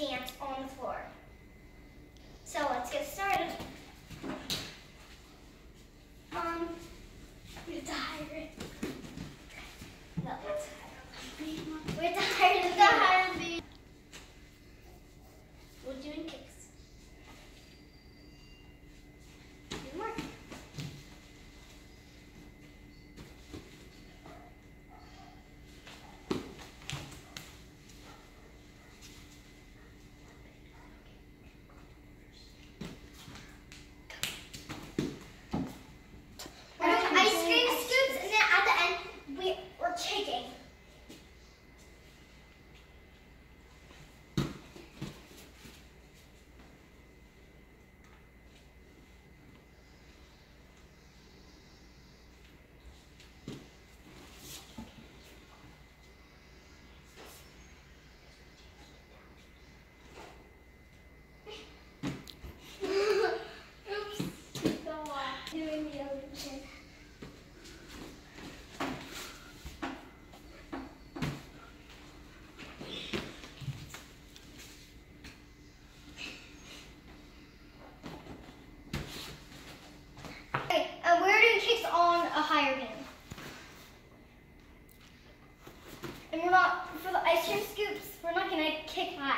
dance on the floor. So let's get started.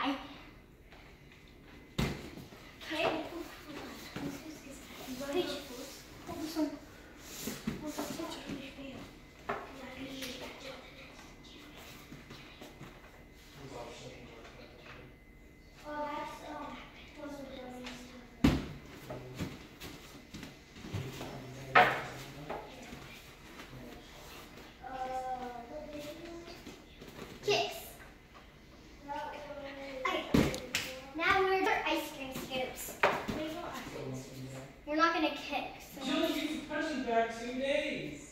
Bye. back two days.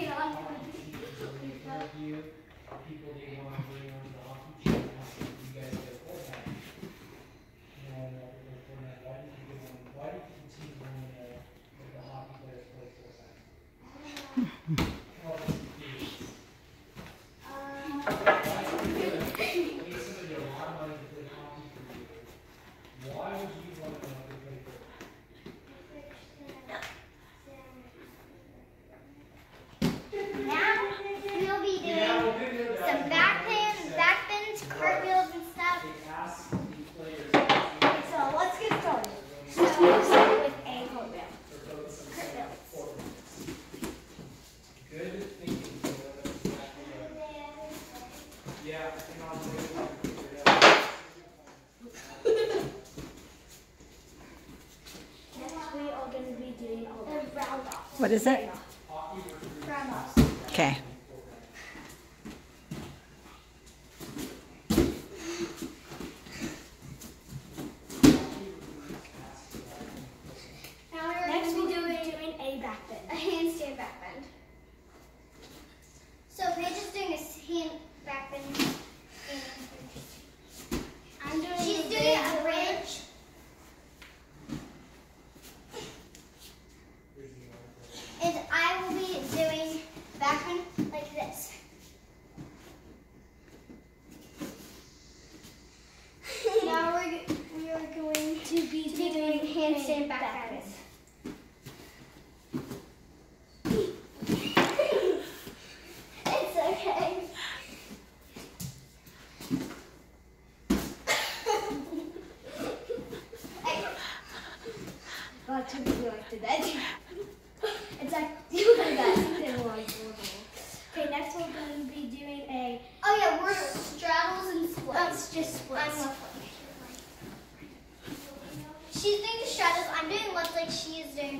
get. People do you want to bring on the office? What is it? Okay. it's like okay, next we're going to be doing a. Oh yeah, we're straddles and splits. That's just splits. She's doing the straddles. I'm doing what like she is doing.